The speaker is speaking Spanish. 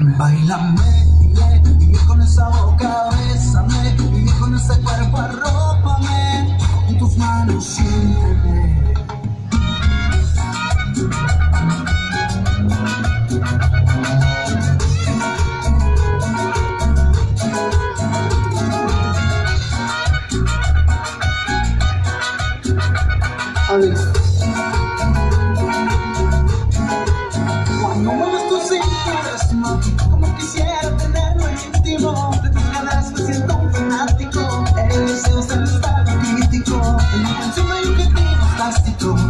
Bailame, yeah, con esa boca, bésame, vivir con ese cuerpo, arrópame, con tus manos siénteme. Alex. Cuando mueves como quisiera tenerlo íntimo, de tus ganas me siento un fanático, el deseo es el estado crítico, en un objetivo fantástico, el amor